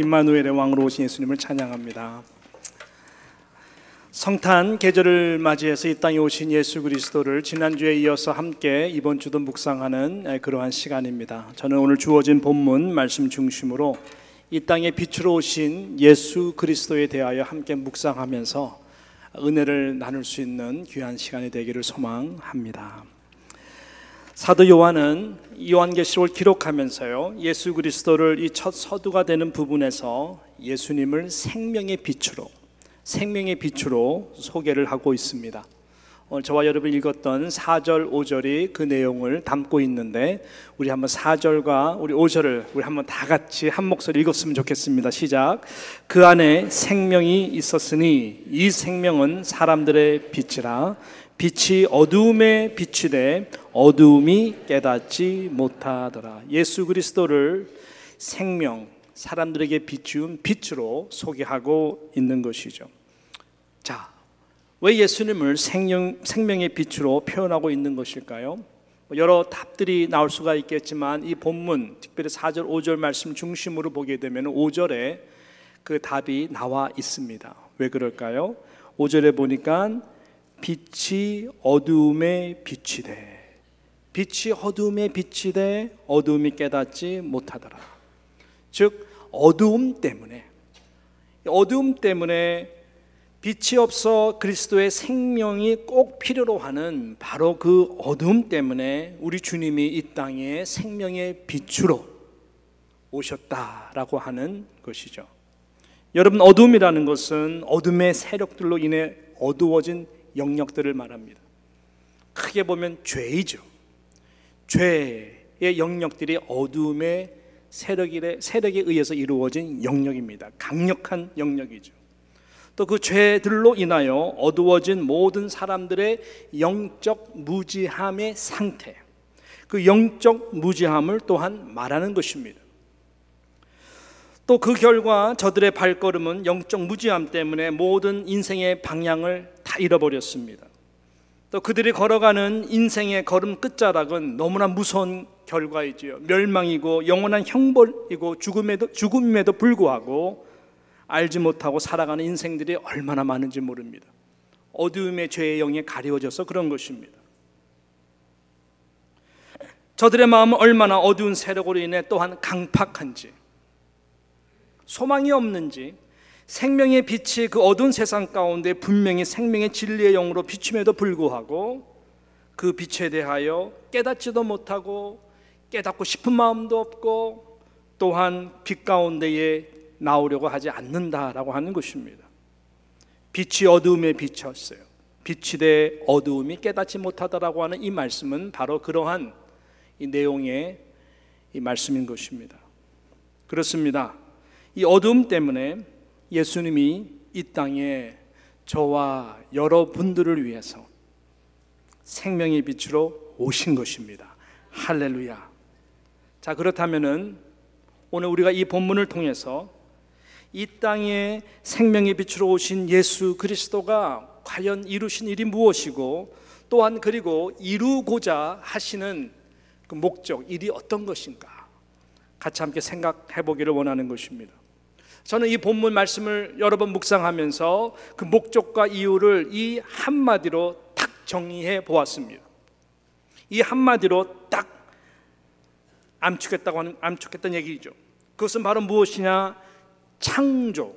임마누엘의 왕으로 오신 예수님을 찬양합니다. 성탄 계절을 맞이해서 이 땅에 오신 예수 그리스도를 지난주에 이어서 함께 이번 주도 묵상하는 그러한 시간입니다. 저는 오늘 주어진 본문 말씀 중심으로 이 땅에 빛으로 오신 예수 그리스도에 대하여 함께 묵상하면서 은혜를 나눌 수 있는 귀한 시간이 되기를 소망합니다. 사도 요한은 요한계시록을 기록하면서요 예수 그리스도를 이 첫 서두가 되는 부분에서 예수님을 생명의 빛으로 생명의 빛으로 소개를 하고 있습니다. 오늘 저와 여러분 읽었던 4절, 5절이 그 내용을 담고 있는데 우리 한번 4절과 우리 5절을 우리 한번 다 같이 한 목소리 읽었으면 좋겠습니다. 시작. 그 안에 생명이 있었으니 이 생명은 사람들의 빛이라 빛이 어두움에 돼 어두움이 깨닫지 못하더라. 예수 그리스도를 생명, 사람들에게 비추은 빛으로 소개하고 있는 것이죠. 자, 왜 예수님을 생명, 생명의 빛으로 표현하고 있는 것일까요? 뭐 여러 답들이 나올 수가 있겠지만 이 본문, 특별히 4절, 5절 말씀 중심으로 보게 되면 5절에 그 답이 나와 있습니다. 왜 그럴까요? 5절에 보니까 빛이 어두움에 빛이 돼. 빛이 어두움에 빛이 돼 어두움이 깨닫지 못하더라. 즉 어두움 때문에 어두움 때문에 빛이 없어 그리스도의 생명이 꼭 필요로 하는 바로 그 어두움 때문에 우리 주님이 이 땅에 생명의 빛으로 오셨다라고 하는 것이죠. 여러분 어둠이라는 것은 어둠의 세력들로 인해 어두워진 영역들을 말합니다. 크게 보면 죄이죠. 죄의 영역들이 어둠의 세력에, 세력에 의해서 이루어진 영역입니다. 강력한 영역이죠. 또 그 죄들로 인하여 어두워진 모든 사람들의 영적 무지함의 상태, 그 영적 무지함을 또한 말하는 것입니다. 또 그 결과 저들의 발걸음은 영적 무지함 때문에 모든 인생의 방향을 다 잃어버렸습니다. 또 그들이 걸어가는 인생의 걸음 끝자락은 너무나 무서운 결과이지요. 멸망이고 영원한 형벌이고 죽음에도 죽음에도 불구하고 알지 못하고 살아가는 인생들이 얼마나 많은지 모릅니다. 어두움의 죄의 영에 가려져서 그런 것입니다. 저들의 마음은 얼마나 어두운 세력으로 인해 또한 강팍한지 소망이 없는지 생명의 빛이 그 어두운 세상 가운데 분명히 생명의 진리의 영으로 비춤에도 불구하고 그 빛에 대하여 깨닫지도 못하고 깨닫고 싶은 마음도 없고 또한 빛 가운데에 나오려고 하지 않는다라고 하는 것입니다. 빛이 어두움에 비쳤어요. 빛이 돼 어두움이 깨닫지 못하다라고 하는 이 말씀은 바로 그러한 이 내용의 이 말씀인 것입니다. 그렇습니다. 이 어두움 때문에 예수님이 이 땅에 저와 여러분들을 위해서 생명의 빛으로 오신 것입니다. 할렐루야. 자, 그렇다면은 오늘 우리가 이 본문을 통해서 이 땅에 생명의 빛으로 오신 예수 그리스도가 과연 이루신 일이 무엇이고 또한 그리고 이루고자 하시는 그 목적, 일이 어떤 것인가 같이 함께 생각해 보기를 원하는 것입니다. 저는 이 본문 말씀을 여러 번 묵상하면서 그 목적과 이유를 이 한마디로 딱 정리해 보았습니다. 이 한마디로 딱 암축했다고 하는 암축했던 얘기죠. 그것은 바로 무엇이냐? 창조,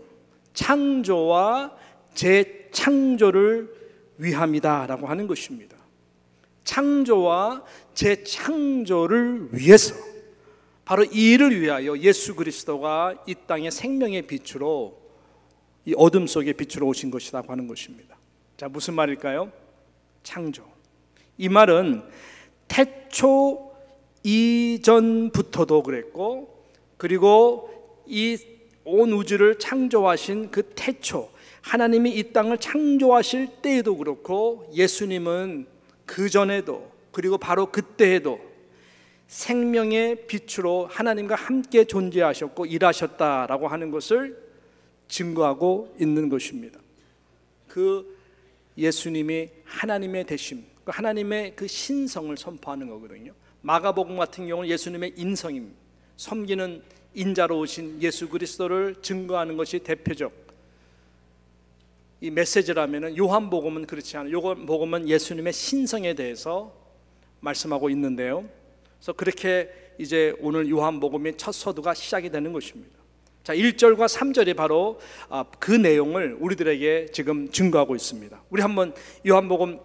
창조와 재창조를 위함이다라고 하는 것입니다. 창조와 재창조를 위해서 바로 이 일을 위하여 예수 그리스도가 이 땅의 생명의 빛으로 이 어둠 속의 빛으로 오신 것이라고 하는 것입니다. 자, 무슨 말일까요? 창조. 이 말은 태초 이전부터도 그랬고 그리고 이 온 우주를 창조하신 그 태초 하나님이 이 땅을 창조하실 때에도 그렇고 예수님은 그 전에도 그리고 바로 그때에도 생명의 빛으로 하나님과 함께 존재하셨고 일하셨다라고 하는 것을 증거하고 있는 것입니다. 그 예수님이 하나님의 대심, 그 하나님의 그 신성을 선포하는 거거든요. 마가복음 같은 경우는 예수님의 인성입니다. 섬기는 인자로 오신 예수 그리스도를 증거하는 것이 대표적 이 메시지라면은 요한복음은 그렇지 않아요. 요한복음은 예수님의 신성에 대해서 말씀하고 있는데요. 그래서 그렇게 이제 오늘 요한복음의 첫 서두가 시작이 되는 것입니다. 자, 1절과 3절이 바로 아, 그 내용을 우리들에게 지금 증거하고 있습니다. 우리 한번 요한복음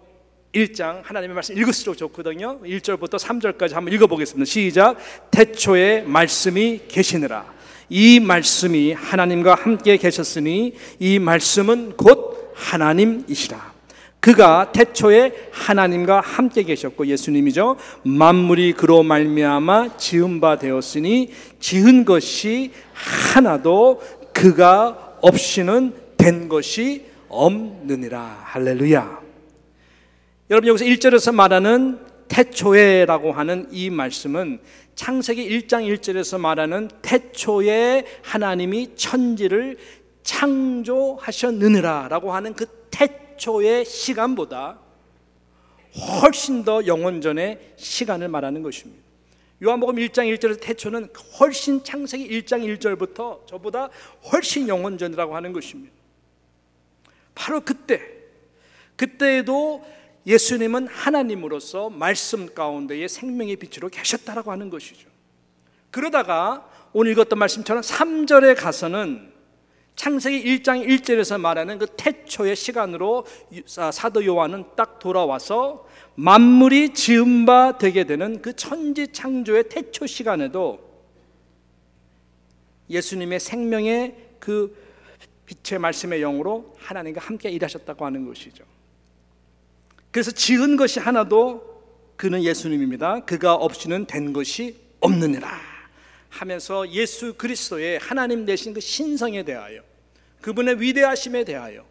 1장 하나님의 말씀 읽을수록 좋거든요. 1절부터 3절까지 한번 읽어보겠습니다. 시작. 태초에 말씀이 계시느라. 이 말씀이 하나님과 함께 계셨으니 이 말씀은 곧 하나님이시라. 그가 태초에 하나님과 함께 계셨고 예수님이죠. 만물이 그로 말미암아 지은 바 되었으니 지은 것이 하나도 그가 없이는 된 것이 없느니라. 할렐루야. 여러분 여기서 1절에서 말하는 태초에라고 하는 이 말씀은 창세기 1장 1절에서 말하는 태초에 하나님이 천지를 창조하셨느니라라고 하는 그 태초 의 시간보다 훨씬 더 영원전의 시간을 말하는 것입니다. 요한복음 1장 1절에서 태초는 훨씬 창세기 1장 1절부터 저보다 훨씬 영원전이라고 하는 것입니다. 바로 그때 그때에도 예수님은 하나님으로서 말씀 가운데에 생명의 빛으로 계셨다라고 하는 것이죠. 그러다가 오늘 읽었던 말씀처럼 3절에 가서는 창세기 1장 1절에서 말하는 그 태초의 시간으로 사도 요한은 딱 돌아와서 만물이 지은 바 되게 되는 그 천지 창조의 태초 시간에도 예수님의 생명의 그 빛의 말씀의 영으로 하나님과 함께 일하셨다고 하는 것이죠. 그래서 지은 것이 하나도 그는 예수님입니다. 그가 없이는 된 것이 없느니라 하면서 예수 그리스도의 하나님 되신 그 신성에 대하여 그분의 위대하심에 대하여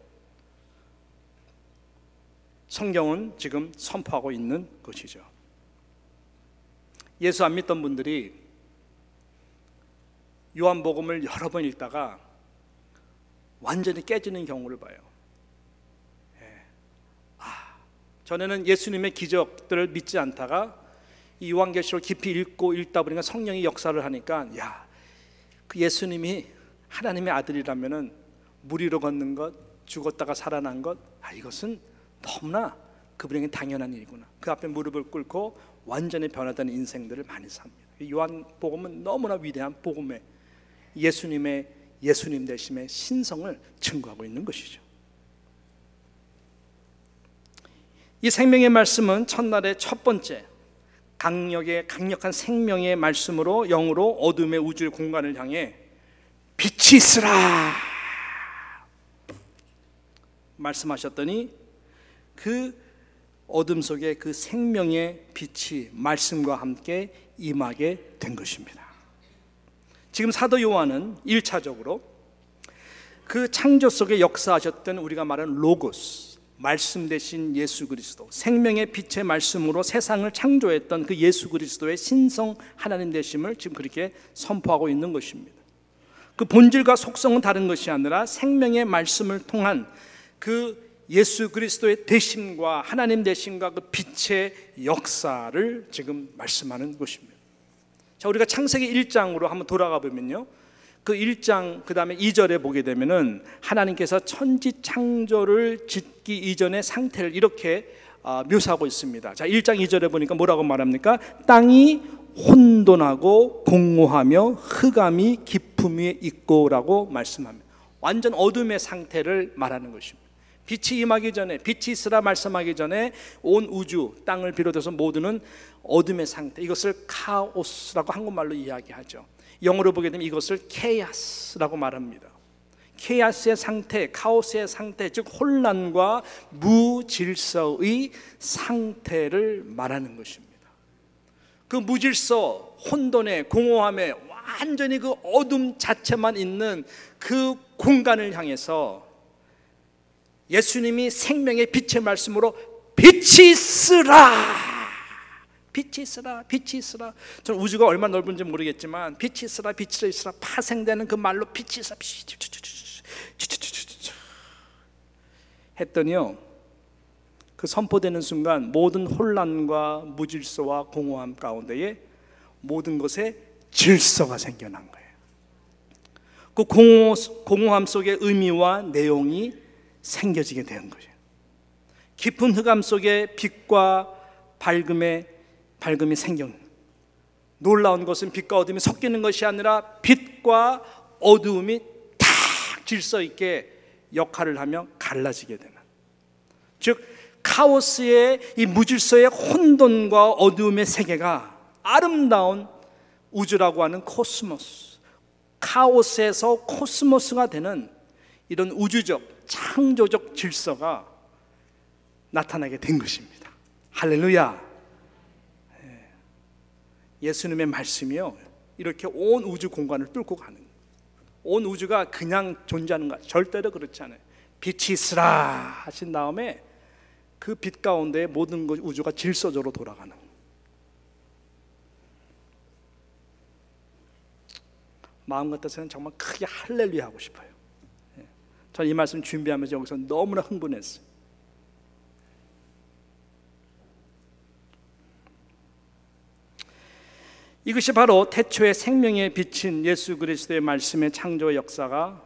성경은 지금 선포하고 있는 것이죠. 예수 안 믿던 분들이 요한복음을 여러 번 읽다가 완전히 깨지는 경우를 봐요. 전에는 예수님의 기적들을 믿지 않다가 이 요한계시록 깊이 읽고 읽다 보니까 성령이 역사를 하니까 야, 그 예수님이 하나님의 아들이라면은 물 위로 걷는 것, 죽었다가 살아난 것, 아 이것은 너무나 그분에게 당연한 일이구나. 그 앞에 무릎을 꿇고 완전히 변화된 인생들을 많이 삽니다. 요한 복음은 너무나 위대한 복음의 예수님의 예수님 되심의 신성을 증거하고 있는 것이죠. 이 생명의 말씀은 첫날의 첫 번째 강력의 강력한 생명의 말씀으로 영으로 어둠의 우주 공간을 향해 빛이 있으라 말씀하셨더니 그 어둠 속에 그 생명의 빛이 말씀과 함께 임하게 된 것입니다. 지금 사도 요한은 1차적으로 그 창조 속에 역사하셨던 우리가 말하는 로고스 말씀 대신 예수 그리스도 생명의 빛의 말씀으로 세상을 창조했던 그 예수 그리스도의 신성 하나님 되심을 지금 그렇게 선포하고 있는 것입니다. 그 본질과 속성은 다른 것이 아니라 생명의 말씀을 통한 그 예수 그리스도의 대심과 하나님 대심과 그 빛의 역사를 지금 말씀하는 것입니다. 자, 우리가 창세기 1장으로 한번 돌아가 보면요. 그 1장 그다음에 2절에 보게 되면은 하나님께서 천지 창조를 짓기 이전의 상태를 이렇게 아, 묘사하고 있습니다. 자, 1장 2절에 보니까 뭐라고 말합니까? 땅이 혼돈하고 공허하며 흑암이 깊음 위에 있고라고 말씀합니다. 완전 어둠의 상태를 말하는 것입니다. 빛이 임하기 전에 빛이 있으라 말씀하기 전에 온 우주 땅을 비롯해서 모두는 어둠의 상태 이것을 카오스라고 한국말로 이야기하죠. 영어로 보게 되면 이것을 케이아스라고 말합니다. 케이아스의 상태, 카오스의 상태, 즉 혼란과 무질서의 상태를 말하는 것입니다. 그 무질서, 혼돈의 공허함에 완전히 그 어둠 자체만 있는 그 공간을 향해서 예수님이 생명의 빛의 말씀으로 빛이 있으라. 빛이 있으라 빛이 있으라. 저는 우주가 얼마나 넓은지 모르겠지만 빛이 있으라 빛이 있으라 파생되는 그 말로 빛이 있으라. 했더니요 그 선포되는 순간 모든 혼란과 무질서와 공허함 가운데에 모든 것에 질서가 생겨난 거예요. 그 공허, 공허함 속의 의미와 내용이 생겨지게 되는 거죠. 깊은 흑암 속에 빛과 밝음의 밝음이 생겨. 놀라운 것은 빛과 어둠이 섞이는 것이 아니라 빛과 어두움이 탁 질서 있게 역할을 하며 갈라지게 되는. 즉 카오스의 이 무질서의 혼돈과 어두움의 세계가 아름다운 우주라고 하는 코스모스, 카오스에서 코스모스가 되는 이런 우주적 창조적 질서가 나타나게 된 것입니다. 할렐루야. 예. 예수님의 말씀이요. 이렇게 온 우주 공간을 뚫고 가는 온 우주가 그냥 존재하는 것 절대로 그렇지 않아요. 빛이 있으라 하신 다음에 그 빛 가운데 모든 것 우주가 질서적으로 돌아가는 마음 같아서는 정말 크게 할렐루야 하고 싶어요. 예. 저는 이 말씀 준비하면서 여기서 너무나 흥분했어요. 이것이 바로 태초의 생명에 비친 예수 그리스도의 말씀의 창조 역사가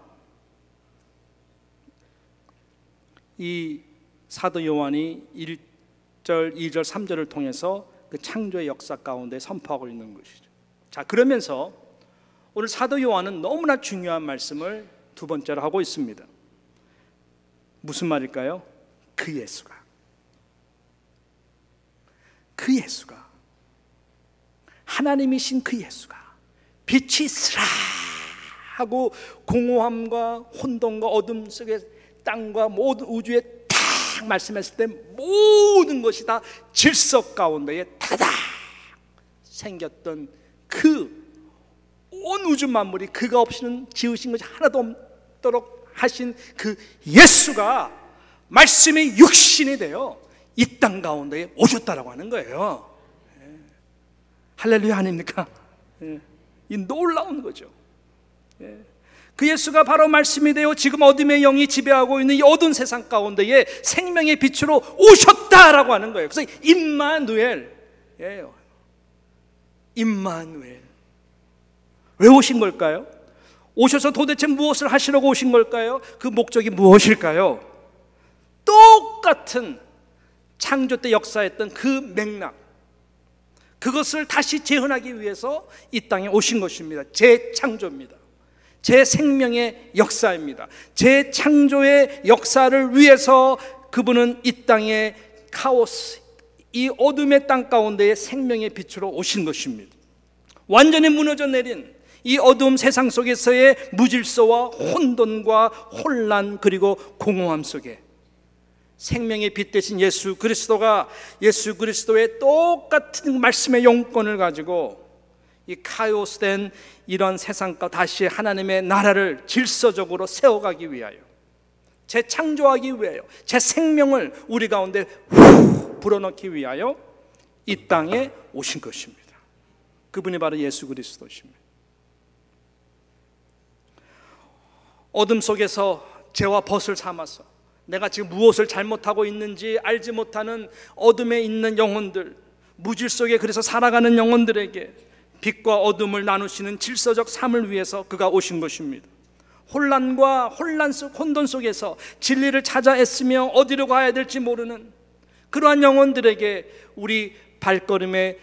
이 사도 요한이 1절, 2절, 3절을 통해서 그 창조의 역사 가운데 선포하고 있는 것이죠. 자, 그러면서 오늘 사도 요한은 너무나 중요한 말씀을 두 번째로 하고 있습니다. 무슨 말일까요? 그 예수가. 그 예수가. 하나님이신 그 예수가. 빛이 스라 하고 공허함과 혼돈과 어둠 속에 땅과 모든 우주에 딱 말씀했을 때 모든 것이 다 질서 가운데에 타다 생겼던 그 온 우주 만물이 그가 없이는 지으신 것이 하나도 없도록 하신 그 예수가 말씀의 육신이 되어 이 땅 가운데에 오셨다라고 하는 거예요. 예. 할렐루야 아닙니까? 예. 이 놀라운 거죠. 예. 그 예수가 바로 말씀이 되어 지금 어둠의 영이 지배하고 있는 이 어두운 세상 가운데에 생명의 빛으로 오셨다라고 하는 거예요. 그래서 임마누엘, 예, 임마누엘. 왜 오신 걸까요? 오셔서 도대체 무엇을 하시려고 오신 걸까요? 그 목적이 무엇일까요? 똑같은 창조 때 역사했던 그 맥락, 그것을 다시 재현하기 위해서 이 땅에 오신 것입니다. 재창조입니다. 제 생명의 역사입니다. 제 창조의 역사를 위해서 그분은 이 땅의 카오스, 이 어둠의 땅 가운데에 생명의 빛으로 오신 것입니다. 완전히 무너져 내린 이 어두움 세상 속에서의 무질서와 혼돈과 혼란 그리고 공허함 속에 생명의 빛 대신 예수 그리스도가 예수 그리스도의 똑같은 말씀의 용권을 가지고 이 카오스된 이런 세상과 다시 하나님의 나라를 질서적으로 세워가기 위하여 재창조하기 위하여 제 생명을 우리 가운데 후 불어넣기 위하여 이 땅에 오신 것입니다. 그분이 바로 예수 그리스도십니다. 어둠 속에서 죄와 벗을 삼아서 내가 지금 무엇을 잘못하고 있는지 알지 못하는 어둠에 있는 영혼들, 무질 속에 그래서 살아가는 영혼들에게 빛과 어둠을 나누시는 질서적 삶을 위해서 그가 오신 것입니다. 혼란과 혼란 속 혼돈 속에서 진리를 찾아 애쓰며 어디로 가야 될지 모르는 그러한 영혼들에게 우리 발걸음에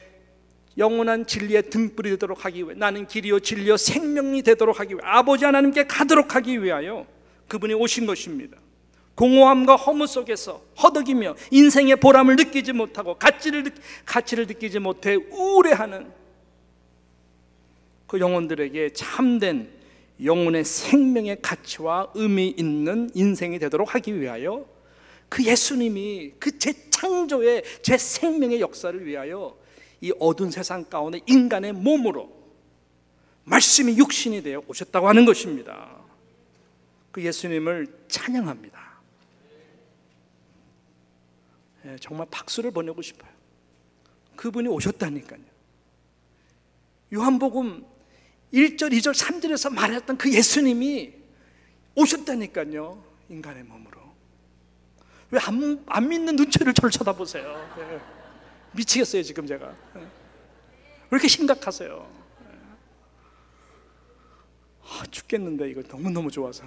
영원한 진리의 등불이 되도록 하기 위해 나는 길이요 진리요 생명이 되도록 하기 위해 아버지 하나님께 가도록 하기 위하여 그분이 오신 것입니다. 공허함과 허무 속에서 허덕이며 인생의 보람을 느끼지 못하고 가치를 가치를 느끼지 못해 우울해하는 그 영혼들에게 참된 영혼의 생명의 가치와 의미 있는 인생이 되도록 하기 위하여 그 예수님이 그 재창조의 제 생명의 역사를 위하여 이 어두운 세상 가운데 인간의 몸으로 말씀이 육신이 되어 오셨다고 하는 것입니다. 그 예수님을 찬양합니다. 예, 정말 박수를 보내고 싶어요. 그분이 오셨다니까요. 요한복음 1절, 2절, 3절에서 말했던 그 예수님이 오셨다니까요. 인간의 몸으로. 왜 안 믿는 눈치를 저를 쳐다보세요? 네. 미치겠어요, 지금 제가. 네. 왜 이렇게 심각하세요? 네. 아, 죽겠는데 이거 너무 너무 좋아서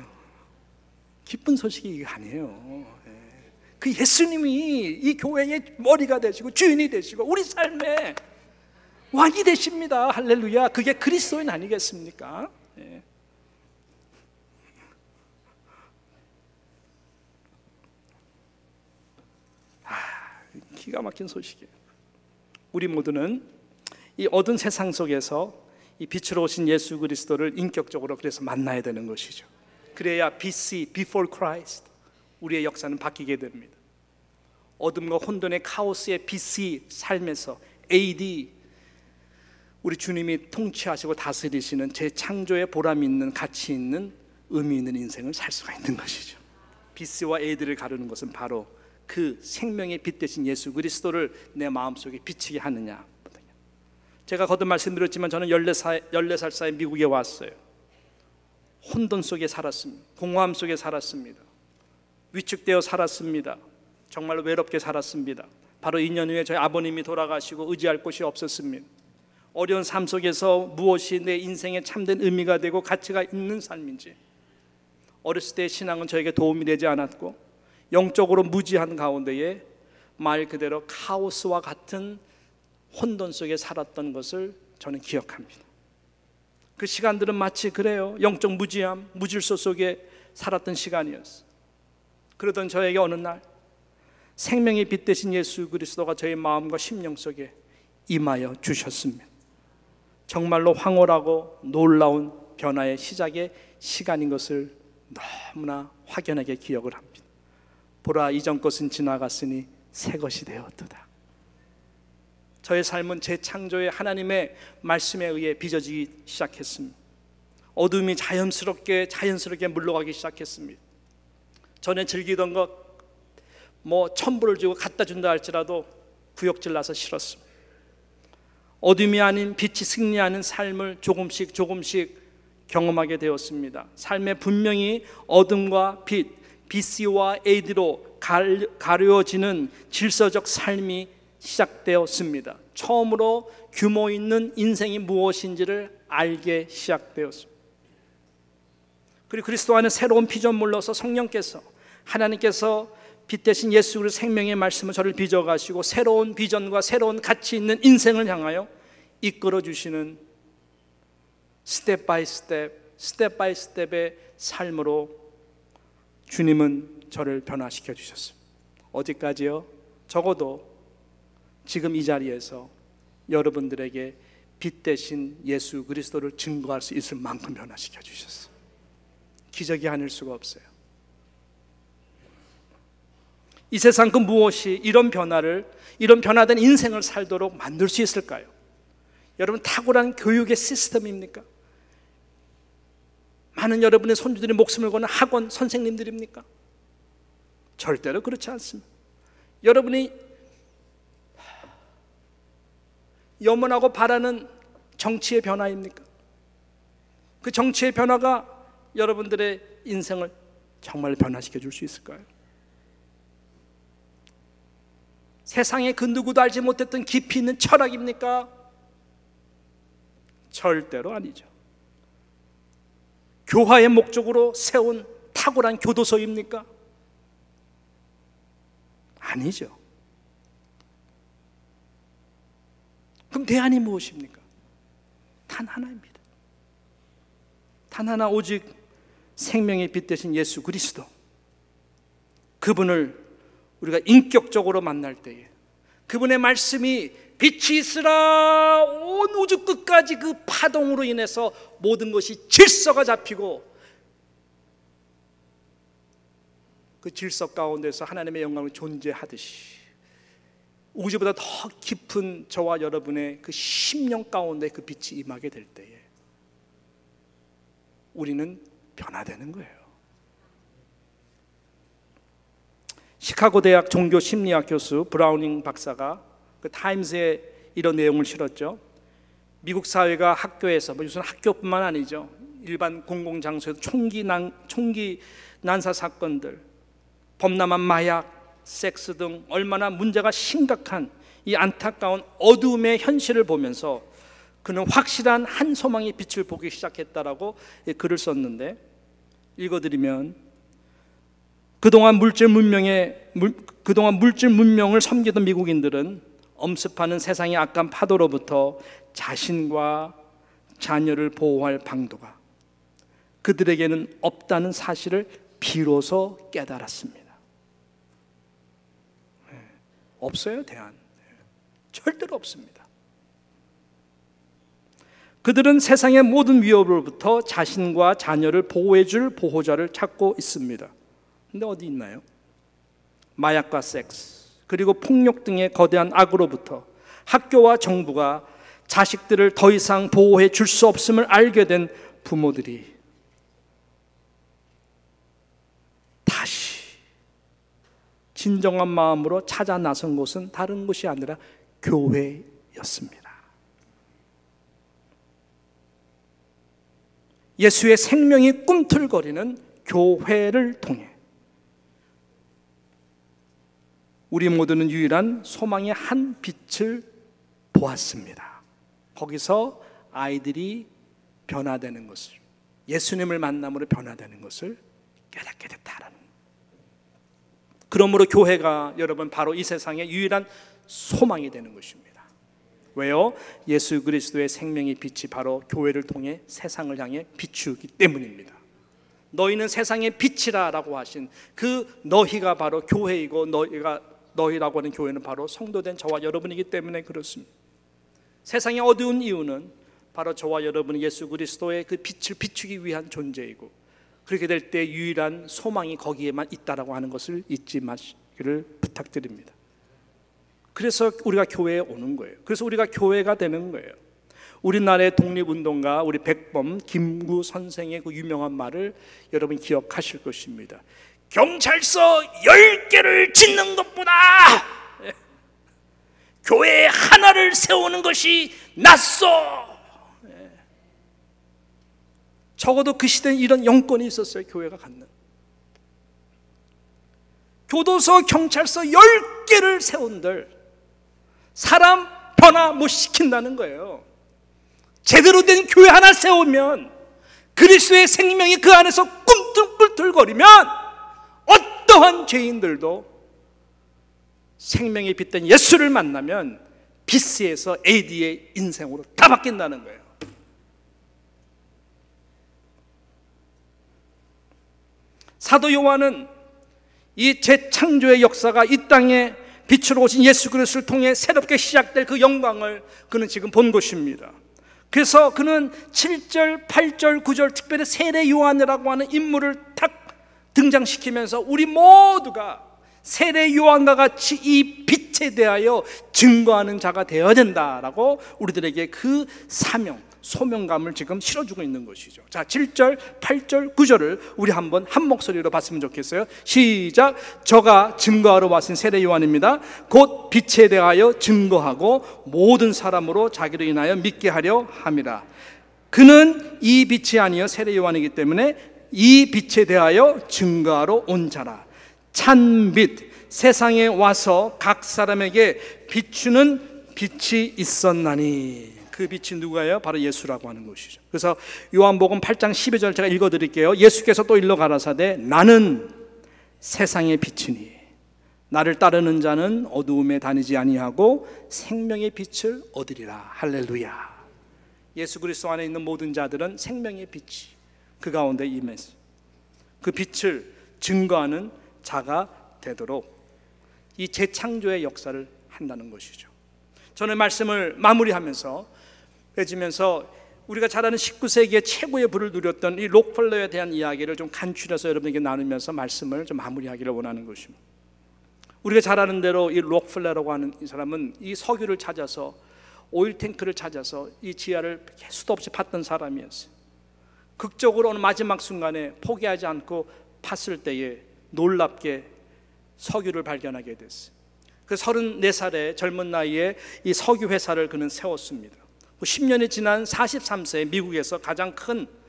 기쁜 소식이 이게 아니에요. 예. 그 예수님이 이 교회의 머리가 되시고 주인이 되시고 우리 삶의 왕이 되십니다. 할렐루야. 그게 그리스도인 아니겠습니까? 예. 아, 기가 막힌 소식이에요. 우리 모두는 이 어두운 세상 속에서 이 빛으로 오신 예수 그리스도를 인격적으로 그래서 만나야 되는 것이죠. 그래야 BC, Before Christ, 우리의 역사는 바뀌게 됩니다. 어둠과 혼돈의 카오스의 BC 삶에서 AD, 우리 주님이 통치하시고 다스리시는 제 창조의 보람 있는 가치 있는 의미 있는 인생을 살 수가 있는 것이죠. BC와 AD를 가르는 것은 바로 그 생명의 빛 대신 예수 그리스도를 내 마음속에 비치게 하느냐. 제가 거듭 말씀드렸지만 저는 14살, 14살 사이 미국에 왔어요. 혼돈 속에 살았습니다. 공허함 속에 살았습니다. 위축되어 살았습니다. 정말 외롭게 살았습니다. 바로 2년 후에 저희 아버님이 돌아가시고 의지할 곳이 없었습니다. 어려운 삶 속에서 무엇이 내 인생에 참된 의미가 되고 가치가 있는 삶인지 어렸을 때 신앙은 저에게 도움이 되지 않았고 영적으로 무지한 가운데에 말 그대로 카오스와 같은 혼돈 속에 살았던 것을 저는 기억합니다. 그 시간들은 마치 그래요. 영적 무지함, 무질서 속에 살았던 시간이었어. 그러던 저에게 어느 날 생명의 빛 대신 예수 그리스도가 저의 마음과 심령 속에 임하여 주셨습니다. 정말로 황홀하고 놀라운 변화의 시작의 시간인 것을 너무나 확연하게 기억을 합니다. 보라 이전 것은 지나갔으니 새 것이 되었도다. 저의 삶은 제 창조의 하나님의 말씀에 의해 빚어지기 시작했습니다. 어둠이 자연스럽게 자연스럽게 물러가기 시작했습니다. 전에 즐기던 것, 뭐 천불을 주고 갖다 준다 할지라도 구역질 나서 싫었습니다. 어둠이 아닌 빛이 승리하는 삶을 조금씩 조금씩 경험하게 되었습니다. 삶에 분명히 어둠과 빛, BC와 AD로 가려지는 질서적 삶이 시작되었습니다. 처음으로 규모 있는 인생이 무엇인지를 알게 시작되었습니다. 그리고 그리스도 안에 새로운 피조물로서 성령께서 하나님께서 빛 되신 예수 그리스도 생명의 말씀을 저를 빚어 가시고 새로운 비전과 새로운 가치 있는 인생을 향하여 이끌어 주시는 step by step, step by step의 삶으로 주님은 저를 변화시켜 주셨습니다. 어디까지요? 적어도 지금 이 자리에서 여러분들에게 빛 대신 예수 그리스도를 증거할 수 있을 만큼 변화시켜 주셨어요. 기적이 아닐 수가 없어요. 이 세상 그 무엇이 이런 변화를 이런 변화된 인생을 살도록 만들 수 있을까요? 여러분 탁월한 교육의 시스템입니까? 많은 여러분의 손주들이 목숨을 거는 학원 선생님들입니까? 절대로 그렇지 않습니다. 여러분이 염원하고 바라는 정치의 변화입니까? 그 정치의 변화가 여러분들의 인생을 정말 변화시켜 줄 수 있을까요? 세상에 그 누구도 알지 못했던 깊이 있는 철학입니까? 절대로 아니죠. 교화의 목적으로 세운 탁월한 교도소입니까? 아니죠. 그럼 대안이 무엇입니까? 단 하나입니다. 단 하나 오직 생명의 빛 대신 예수 그리스도. 그분을 우리가 인격적으로 만날 때에 그분의 말씀이 빛이 있으라 온 우주 끝까지 그 파동으로 인해서 모든 것이 질서가 잡히고 그 질서 가운데서 하나님의 영광이 존재하듯이 우주보다 더 깊은 저와 여러분의 그 심령 가운데 그 빛이 임하게 될 때에 우리는 변화되는 거예요. 시카고 대학 종교 심리학 교수 브라우닝 박사가 그 타임스에 이런 내용을 실었죠. 미국 사회가 학교에서 뭐 무슨 학교뿐만 아니죠. 일반 공공 장소에서 총기 난 총기 난사 사건들, 범람한 마약, 섹스 등 얼마나 문제가 심각한 이 안타까운 어둠의 현실을 보면서 그는 확실한 한 소망의 빛을 보기 시작했다라고 글을 썼는데 읽어드리면 그동안 물질 문명에 그동안 물질 문명을 섬기던 미국인들은 엄습하는 세상의 악한 파도로부터 자신과 자녀를 보호할 방도가 그들에게는 없다는 사실을 비로소 깨달았습니다. 네, 없어요, 대안. 네, 절대로 없습니다. 그들은 세상의 모든 위협으로부터 자신과 자녀를 보호해 줄 보호자를 찾고 있습니다. 근데 어디 있나요? 마약과 섹스, 그리고 폭력 등의 거대한 악으로부터 학교와 정부가 자식들을 더 이상 보호해 줄 수 없음을 알게 된 부모들이 다시 진정한 마음으로 찾아 나선 곳은 다른 곳이 아니라 교회였습니다. 예수의 생명이 꿈틀거리는 교회를 통해 우리 모두는 유일한 소망의 한 빛을 보았습니다. 거기서 아이들이 변화되는 것을 예수님을 만남으로 변화되는 것을 깨닫게 됐다라는. 그러므로 교회가 여러분 바로 이 세상의 유일한 소망이 되는 것입니다. 왜요? 예수 그리스도의 생명의 빛이 바로 교회를 통해 세상을 향해 비추기 때문입니다. 너희는 세상의 빛이라라고 하신 그 너희가 바로 교회이고 너희가 너희라고 하는 교회는 바로 성도된 저와 여러분이기 때문에 그렇습니다. 세상의 어두운 이유는 바로 저와 여러분 예수 그리스도의 그 빛을 비추기 위한 존재이고 그렇게 될 때 유일한 소망이 거기에만 있다라고 하는 것을 잊지 마시기를 부탁드립니다. 그래서 우리가 교회에 오는 거예요. 그래서 우리가 교회가 되는 거예요. 우리나라의 독립운동가 우리 백범 김구 선생의 그 유명한 말을 여러분 기억하실 것입니다. 경찰서 10개를 짓는 것보다 교회 하나를 세우는 것이 낫소. 적어도 그 시대에 이런 영권이 있었어요. 교회가 갖는. 교도소, 경찰서 10개를 세운들 사람 변화 못 시킨다는 거예요. 제대로 된 교회 하나 세우면 그리스도의 생명이 그 안에서 꿈틀꿈틀거리면 어떠한 죄인들도 생명이 빛된 예수를 만나면 비스에서 AD의 인생으로 다 바뀐다는 거예요. 사도 요한은 이 재창조의 역사가 이 땅에 빛으로 오신 예수 그리스도를 통해 새롭게 시작될 그 영광을 그는 지금 본 것입니다. 그래서 그는 7절, 8절, 9절 특별히 세례 요한이라고 하는 인물을 탁 등장시키면서 우리 모두가 세례 요한과 같이 이 빛에 대하여 증거하는 자가 되어야 된다라고 우리들에게 그 사명, 소명감을 지금 실어주고 있는 것이죠. 자, 7절, 8절, 9절을 우리 한번 한 목소리로 봤으면 좋겠어요. 시작. 저가 증거하러 왔은 세례 요한입니다. 곧 빛에 대하여 증거하고 모든 사람으로 자기를 인하여 믿게 하려 함이라. 그는 이 빛이 아니여 세례 요한이기 때문에 이 빛에 대하여 증거하러 온 자라. 찬 빛 세상에 와서 각 사람에게 비추는 빛이 있었나니 그 빛이 누가요? 바로 예수라고 하는 것이죠. 그래서 요한복음 8장 12절 제가 읽어 드릴게요. 예수께서 또 일러 가라사대 나는 세상의 빛이니 나를 따르는 자는 어두움에 다니지 아니하고 생명의 빛을 얻으리라. 할렐루야. 예수 그리스도 안에 있는 모든 자들은 생명의 빛이 그 가운데 임해서 그 빛을 증거하는 자가 되도록 이 재창조의 역사를 한다는 것이죠. 저는 말씀을 마무리하면서 해지면서 우리가 잘 아는 19세기의 최고의 부를 누렸던 이 록펠러에 대한 이야기를 좀 간추려서 여러분에게 나누면서 말씀을 좀 마무리하기를 원하는 것입니다. 우리가 잘 아는 대로 이 록펠러라고 하는 이 사람은 이 석유를 찾아서 오일 탱크를 찾아서 이 지하를 수도 없이 팠던 사람이었어요. 극적으로 어느 마지막 순간에 포기하지 않고 팠을 때에 놀랍게 석유를 발견하게 됐어요. 그 34살의 젊은 나이에 이 석유 회사를 그는 세웠습니다. 10년이 뭐 지난 43세 미국에서 가장 큰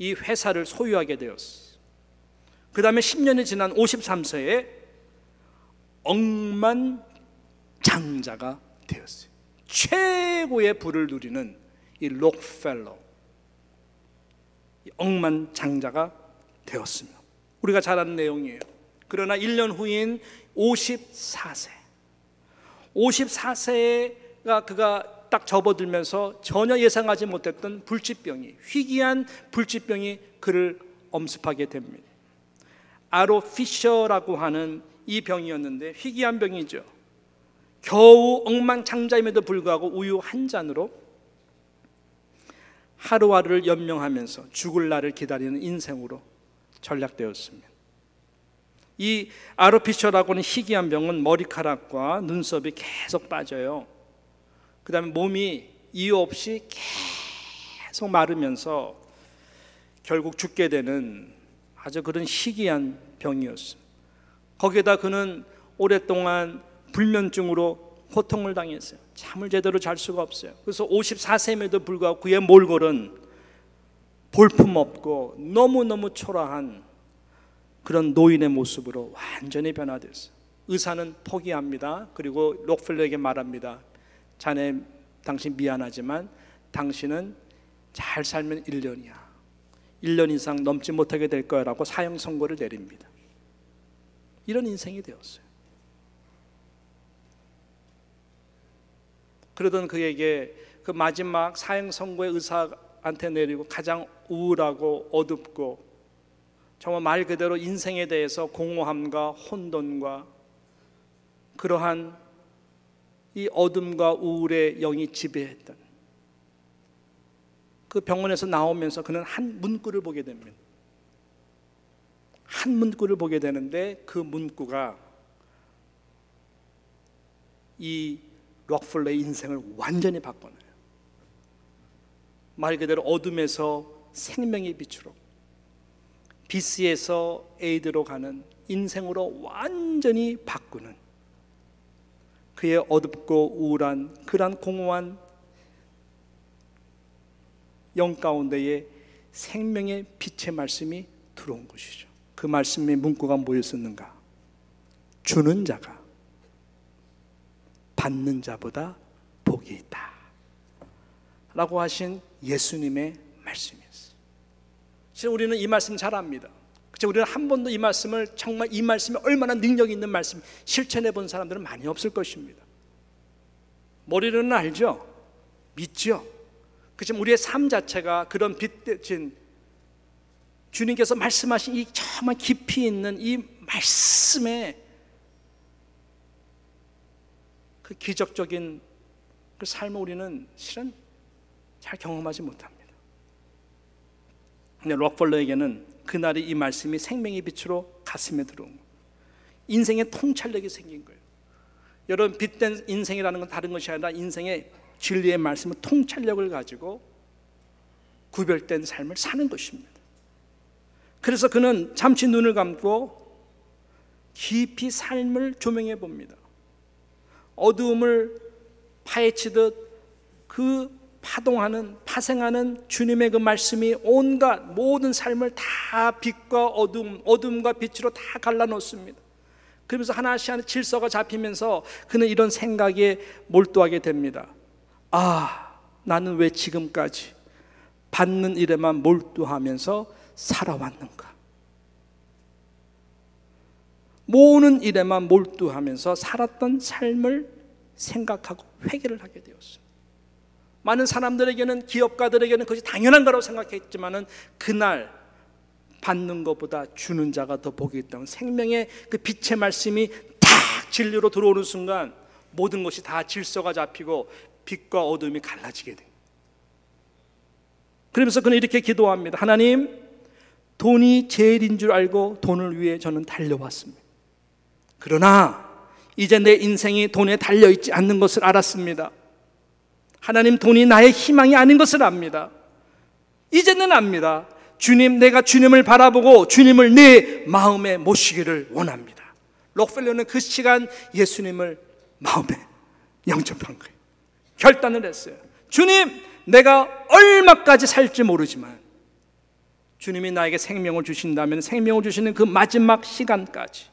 이 회사를 소유하게 되었어요. 그 다음에 10년이 지난 53세에 억만 장자가 되었어요. 최고의 부를 누리는 이 록펠러 이 억만장자가 되었습니다. 우리가 잘 아는 내용이에요. 그러나 1년 후인 54세 54세가 그가 딱 접어들면서 전혀 예상하지 못했던 불치병이 희귀한 불치병이 그를 엄습하게 됩니다. 아로피셔라고 하는 이 병이었는데 희귀한 병이죠. 겨우 엉망장자임에도 불구하고 우유 한 잔으로 하루하루를 연명하면서 죽을 날을 기다리는 인생으로 전락되었습니다. 이 아로피셔라고 는 희귀한 병은 머리카락과 눈썹이 계속 빠져요. 그 다음에 몸이 이유 없이 계속 마르면서 결국 죽게 되는 아주 그런 희귀한 병이었습니다. 거기에다 그는 오랫동안 불면증으로 고통을 당했어요. 잠을 제대로 잘 수가 없어요. 그래서 54세임에도 불구하고 그의 몰골은 볼품 없고 너무너무 초라한 그런 노인의 모습으로 완전히 변화됐어요. 의사는 포기합니다. 그리고 록펠러에게 말합니다. 자네, 당신 미안하지만 당신은 잘 살면 1년이야. 1년 이상 넘지 못하게 될 거야라고 사형 선고를 내립니다. 이런 인생이 되었어요. 그러던 그에게 그 마지막 사형 선고의 의사한테 내리고 가장 우울하고 어둡고 정말 말 그대로 인생에 대해서 공허함과 혼돈과 그러한 이 어둠과 우울의 영이 지배했던 그 병원에서 나오면서 그는 한 문구를 보게 됩니다. 한 문구를 보게 되는데 그 문구가 이 록플러의 인생을 완전히 바꿔놔요. 말 그대로 어둠에서 생명의 빛으로 BC에서 A드로 가는 인생으로 완전히 바꾸는 그의 어둡고 우울한 그러한 공허한 영 가운데에 생명의 빛의 말씀이 들어온 것이죠. 그 말씀의 문구가 뭐였었는가? 주는 자가 받는 자보다 복이 있다. 라고 하신 예수님의 말씀이었어요. 지금 우리는 이 말씀 잘 압니다. 그쵸? 우리는 한 번도 이 말씀을 정말 이 말씀이 얼마나 능력 있는 말씀 실천해 본 사람들은 많이 없을 것입니다. 머리로는 알죠? 믿죠? 그렇지만 우리의 삶 자체가 그런 빛대진 주님께서 말씀하신 이 정말 깊이 있는 이 말씀에 그 기적적인 그 삶을 우리는 실은 잘 경험하지 못합니다. 근데 록벌러에게는 그날이 이 말씀이 생명의 빛으로 가슴에 들어온 거예요. 인생의 통찰력이 생긴 거예요. 여러분 빛된 인생이라는 건 다른 것이 아니라 인생의 진리의 말씀은 통찰력을 가지고 구별된 삶을 사는 것입니다. 그래서 그는 잠시 눈을 감고 깊이 삶을 조명해 봅니다. 어두움을 파헤치듯 그 파동하는 파생하는 주님의 그 말씀이 온갖 모든 삶을 다 빛과 어둠, 어둠과 빛으로 다 갈라놓습니다. 그러면서 하나씩 하나 질서가 잡히면서 그는 이런 생각에 몰두하게 됩니다. 아, 나는 왜 지금까지 받는 일에만 몰두하면서 살아왔는가? 모으는 일에만 몰두하면서 살았던 삶을 생각하고 회개를 하게 되었습니다. 많은 사람들에게는 기업가들에게는 그것이 당연한 거라고 생각했지만은 그날 받는 것보다 주는 자가 더 복이 있다는 생명의 그 빛의 말씀이 탁 진리로 들어오는 순간 모든 것이 다 질서가 잡히고 빛과 어둠이 갈라지게 돼. 그러면서 그는 이렇게 기도합니다. 하나님, 돈이 제일인 줄 알고 돈을 위해 저는 달려왔습니다. 그러나 이제 내 인생이 돈에 달려 있지 않는 것을 알았습니다. 하나님 돈이 나의 희망이 아닌 것을 압니다. 이제는 압니다. 주님, 내가 주님을 바라보고 주님을 내 마음에 모시기를 원합니다. 록펠러는 그 시간 예수님을 마음에 영접한 거예요. 결단을 했어요. 주님, 내가 얼마까지 살지 모르지만 주님이 나에게 생명을 주신다면 생명을 주시는 그 마지막 시간까지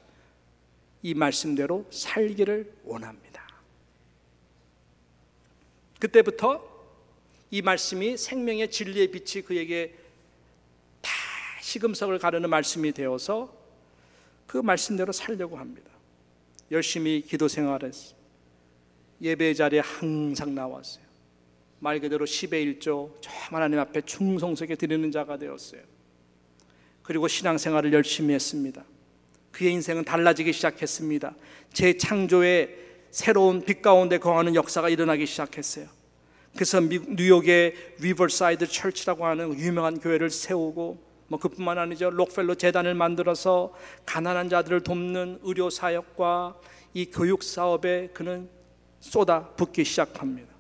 이 말씀대로 살기를 원합니다. 그때부터 이 말씀이 생명의 진리의 빛이 그에게 다 시금석을 가르는 말씀이 되어서 그 말씀대로 살려고 합니다. 열심히 기도 생활했어요. 예배 자리에 항상 나왔어요. 말 그대로 10의 1조 저 하나님 앞에 충성스럽게 드리는 자가 되었어요. 그리고 신앙생활을 열심히 했습니다. 그의 인생은 달라지기 시작했습니다. 재창조의 새로운 빛 가운데 거하는 역사가 일어나기 시작했어요. 그래서 뉴욕의 Riverside Church라고 하는 유명한 교회를 세우고 뭐 그뿐만 아니죠. 록펠러 재단을 만들어서 가난한 자들을 돕는 의료 사역과 이 교육 사업에 그는 쏟아 붓기 시작합니다.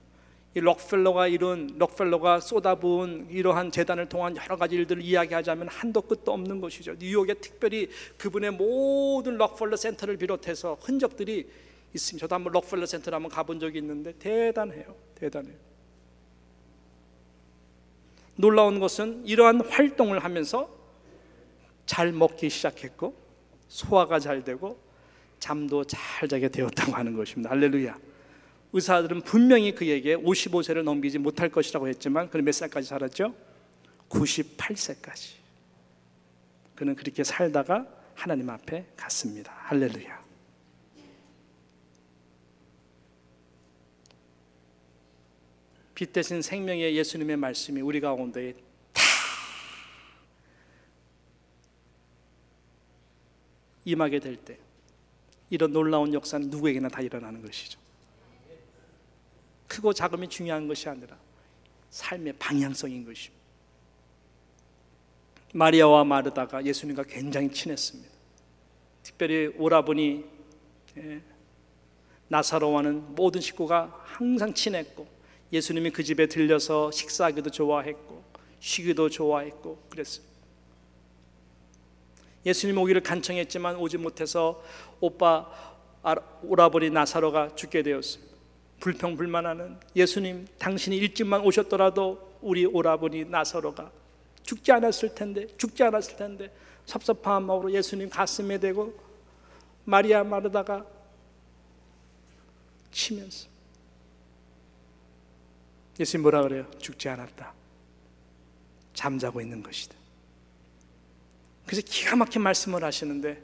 이 록펠러가 이룬 록펠러가 쏟아부은 이러한 재단을 통한 여러 가지 일들을 이야기하자면 한도 끝도 없는 것이죠. 뉴욕에 특별히 그분의 모든 록펠러 센터를 비롯해서 흔적들이 있습니다. 저도 한번 록펠러 센터를 한번 가본 적이 있는데 대단해요. 대단해요. 놀라운 것은 이러한 활동을 하면서 잘 먹기 시작했고 소화가 잘 되고 잠도 잘 자게 되었다고 하는 것입니다. 할렐루야. 의사들은 분명히 그에게 55세를 넘기지 못할 것이라고 했지만 그는 몇 살까지 살았죠? 98세까지. 그는 그렇게 살다가 하나님 앞에 갔습니다. 할렐루야. 빛 대신 생명의 예수님의 말씀이 우리 가운데 다 임하게 될 때 이런 놀라운 역사는 누구에게나 다 일어나는 것이죠. 크고 작음이 중요한 것이 아니라 삶의 방향성인 것입니다. 마리아와 마르다가 예수님과 굉장히 친했습니다. 특별히 오라버니 예, 나사로와는 모든 식구가 항상 친했고 예수님이 그 집에 들려서 식사하기도 좋아했고 쉬기도 좋아했고 그랬어요. 예수님 오기를 간청했지만 오지 못해서 오빠 오라버니 나사로가 죽게 되었습니다. 불평불만하는 예수님 당신이 일찍만 오셨더라도 우리 오라버니 나사로가 죽지 않았을 텐데 죽지 않았을 텐데 섭섭한 마음으로 예수님 가슴에 대고 마리아 마르다가 치면서 예수님 뭐라 그래요? 죽지 않았다. 잠자고 있는 것이다. 그래서 기가 막힌 말씀을 하시는데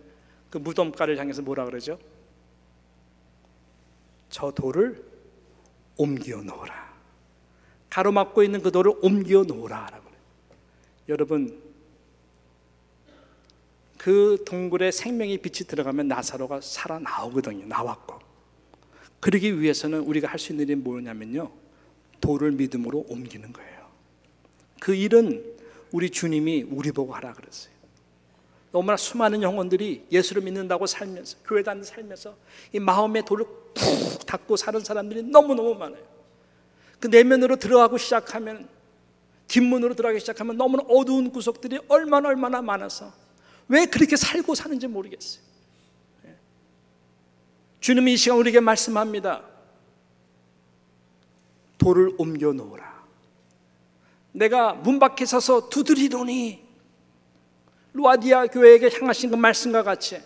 그 무덤가를 향해서 뭐라 그러죠? 저 돌을 옮겨 놓으라. 가로막고 있는 그 돌을 옮겨 그래요. 여러분 그 동굴에 생명의 빛이 들어가면 나사로가 살아 나오거든요. 나왔고. 그러기 위해서는 우리가 할 수 있는 일이 뭐냐면요. 돌을 믿음으로 옮기는 거예요. 그 일은 우리 주님이 우리 보고 하라 그랬어요. 너무나 수많은 영혼들이 예수를 믿는다고 살면서 교회 다니는 살면서 이 마음의 돌을 푹 닫고 사는 사람들이 너무너무 많아요. 그 내면으로 들어가고 시작하면 뒷문으로 들어가기 시작하면 너무나 어두운 구석들이 얼마나 얼마나 많아서 왜 그렇게 살고 사는지 모르겠어요. 예. 주님이 이 시간 우리에게 말씀합니다. 돌을 옮겨 놓으라. 내가 문 밖에 서서 두드리노니 루아디아 교회에게 향하신 그 말씀과 같이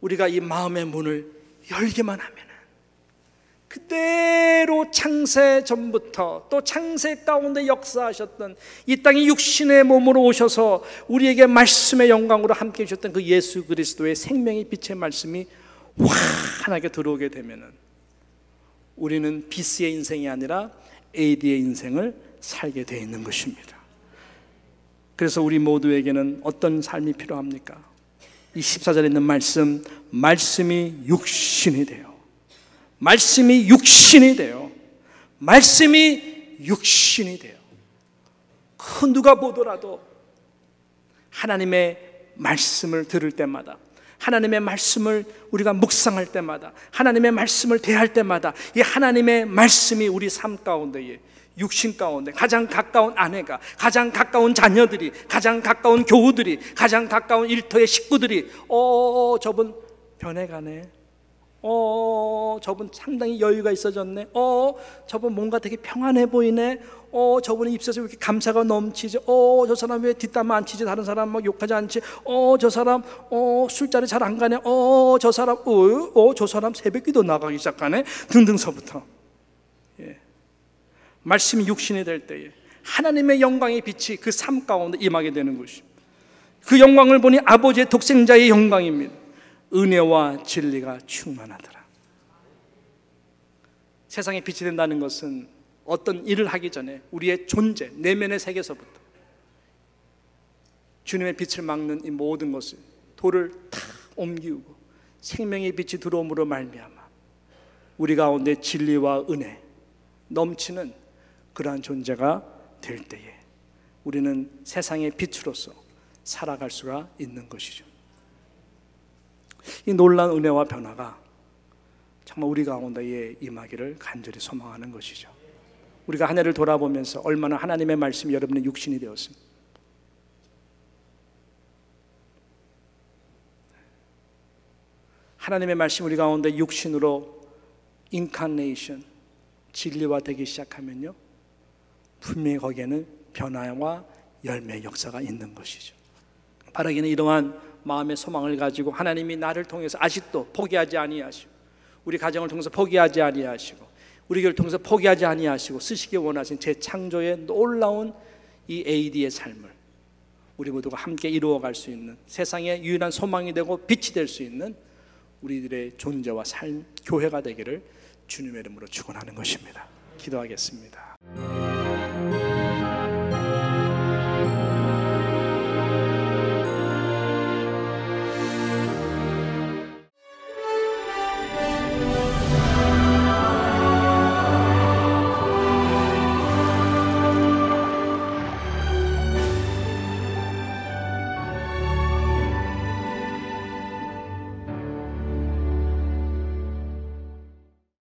우리가 이 마음의 문을 열기만 하면 그대로 창세 전부터 또 창세 가운데 역사하셨던 이 땅에 육신의 몸으로 오셔서 우리에게 말씀의 영광으로 함께 해주셨던 그 예수 그리스도의 생명의 빛의 말씀이 환하게 들어오게 되면은 우리는 BC의 인생이 아니라 AD의 인생을 살게 되어 있는 것입니다. 그래서 우리 모두에게는 어떤 삶이 필요합니까? 이 14절에 있는 말씀, 말씀이 육신이 돼요. 말씀이 육신이 돼요. 말씀이 육신이 돼요. 그 누가 보더라도 하나님의 말씀을 들을 때마다 하나님의 말씀을 우리가 묵상할 때마다 하나님의 말씀을 대할 때마다 이 하나님의 말씀이 우리 삶 가운데에 육신 가운데 가장 가까운 아내가 가장 가까운 자녀들이 가장 가까운 교우들이 가장 가까운 일터의 식구들이 어 저분 변해가네 어 저분 상당히 여유가 있어졌네 어 저분 뭔가 되게 평안해 보이네 어 저분의 입술에서 왜 이렇게 감사가 넘치지 어 저 사람 왜 뒷담 안 치지 다른 사람 막 욕하지 않지 어 저 사람 어 술자리 잘 안 가네 어 저 사람 어저 어, 사람 새벽기도 나가기 시작하네 등등서부터 말씀이 육신이 될 때에 하나님의 영광의 빛이 그 삶 가운데 임하게 되는 것입니다. 그 영광을 보니 아버지의 독생자의 영광입니다. 은혜와 진리가 충만하더라. 세상에 빛이 된다는 것은 어떤 일을 하기 전에 우리의 존재, 내면의 세계에서부터 주님의 빛을 막는 이 모든 것을 돌을 다 옮기고 생명의 빛이 들어옴으로 말미암아 우리 가운데 진리와 은혜 넘치는 그러한 존재가 될 때에 우리는 세상의 빛으로서 살아갈 수가 있는 것이죠. 이 놀라운 은혜와 변화가 정말 우리 가운데에 임하기를 간절히 소망하는 것이죠. 우리가 한 해를 돌아보면서 얼마나 하나님의 말씀이 여러분의 육신이 되었습니다. 하나님의 말씀 우리 가운데 육신으로 인카네이션 진리화 되기 시작하면요 분명히 거기에는 변화와 열매의 역사가 있는 것이죠. 바라기는 이러한 마음의 소망을 가지고 하나님이 나를 통해서 아직도 포기하지 아니하시고 우리 가정을 통해서 포기하지 아니하시고 우리 교를 통해서 포기하지 아니하시고 쓰시기 원하신 제 창조의 놀라운 이 AD의 삶을 우리 모두가 함께 이루어갈 수 있는 세상의 유일한 소망이 되고 빛이 될 수 있는 우리들의 존재와 삶 교회가 되기를 주님의 이름으로 축원하는 것입니다. 기도하겠습니다.